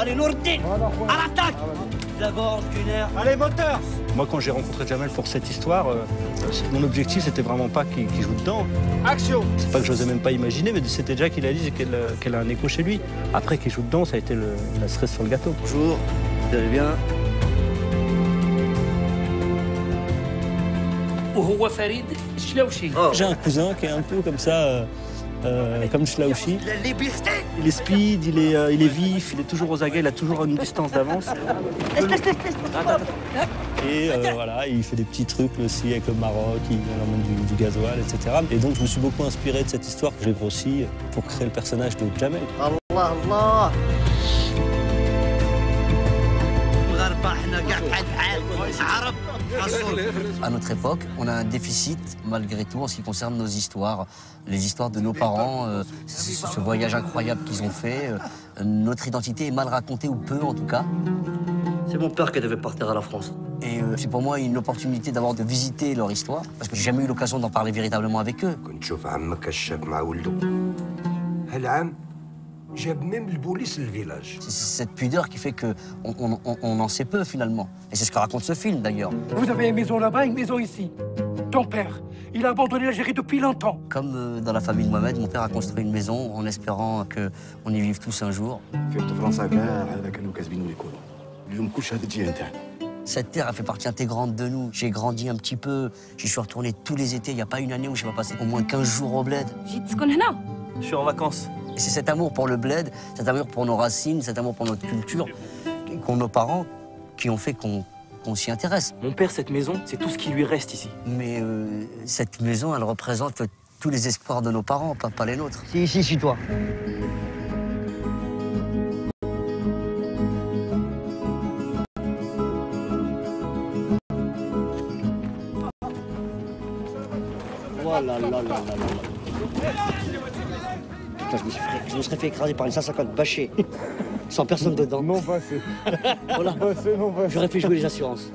Allez, lourdé À l'attaque. Ah, D'abord, Allez, moteur Moi, quand j'ai rencontré Jamel pour cette histoire, euh, mon objectif, c'était vraiment pas qu'il joue dedans. Action. C'est pas que je n'osais même pas imaginer, mais c'était déjà qu'il a dit euh, qu'elle a un écho chez lui. Après qu'il joue dedans, ça a été la stress sur le gâteau. Bonjour, vous allez bien? Oh. J'ai un cousin qui est un peu comme ça. Euh, euh, comme Schlauchi. Il est speed, il est, euh, il est vif, il est toujours aux aguets, il a toujours une distance d'avance. Et euh, voilà, il fait des petits trucs aussi avec le Maroc, il emmène du, du gasoil, etc. Et donc je me suis beaucoup inspiré de cette histoire que j'ai grossi pour créer le personnage de Jamel. Allah, Allah À notre époque, on a un déficit, malgré tout, en ce qui concerne nos histoires. Les histoires de nos parents, euh, ce, voyage incroyable qu'ils ont fait. euh, notre identité est mal racontée, ou peu en tout cas. C'est mon père qui devait partir à la France. Et euh, c'est pour moi une opportunité d'avoir de visiter leur histoire, parce que j'ai jamais eu l'occasion d'en parler véritablement avec eux. J'aime même le police, le village. C'est cette pudeur qui fait que on, en sait peu, finalement. Et c'est ce que raconte ce film, d'ailleurs. Vous avez une maison là-bas, une maison ici. Ton père, il a abandonné l'Algérie depuis longtemps. Comme euh, dans la famille de Mohamed, mon père a construit une maison en espérant qu'on y vive tous un jour. Cette terre, elle fait partie intégrante de nous. J'ai grandi un petit peu. J'y suis retourné tous les étés. Il n'y a pas une année où je n'ai pas passé au moins 15 jours au bled. Je suis en vacances. Et c'est cet amour pour le bled, cet amour pour nos racines, cet amour pour notre culture, qu'ont nos parents, qui ont fait qu'on s'y intéresse. Mon père, cette maison, c'est tout ce qui lui reste ici. Mais euh, cette maison, elle représente tous les espoirs de nos parents, pas, pas les nôtres. C'est ici, chez toi. Voilà, là, là, là, là, là. Putain, je me, suis fait- je me serais fait écraser par une 150 bâchée, sans personne dedans. Non passé Voilà, passé non passé j'aurais fait jouer les assurances.